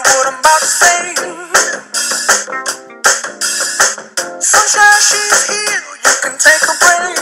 What I'm about to say. Sunshine, she's here, you can take a break.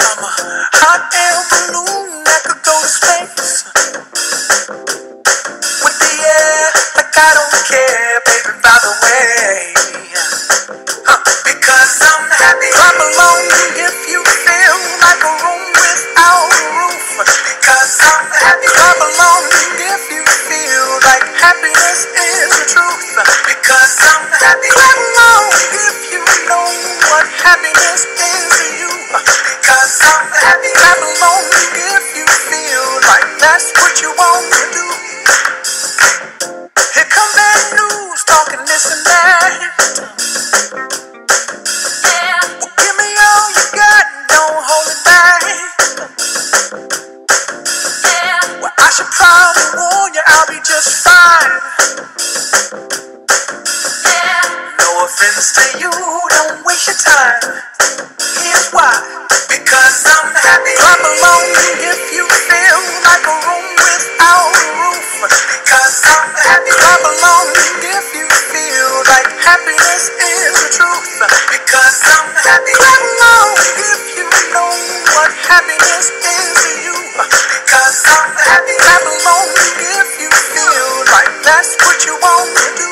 I'm a hot air balloon that could go to space. With the air, like I don't care, baby, by the way. Huh, happiness is the truth. Because I'm happy. Clap along if you know what happiness is to you. Because I'm happy. To you, don't waste your time. Here's why. Because I'm happy. Clap along if you feel like a room without a roof. Because I'm happy. Clap along if you feel like happiness is the truth. Because I'm happy. Clap along if you know what happiness is to you. Because I'm happy. Clap along if you feel like that's what you want to do.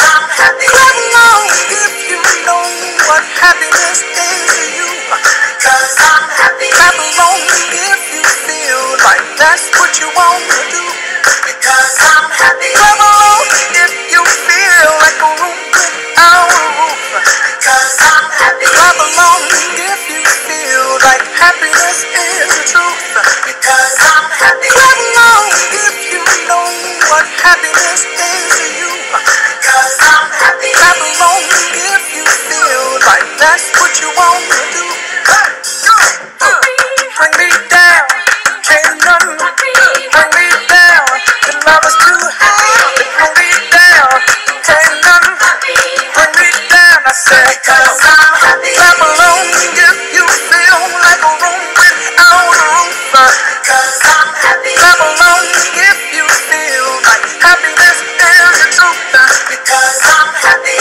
Happiness is to you. Because I'm happy. Clap along if you feel like that's what you want to do. Bring me down. Nothing bring me love is too me down. Nothing bring me down. I I'm happy. Clap along if you feel like a room without a I'm happy. Clap along if you feel like happiness is I'm happy.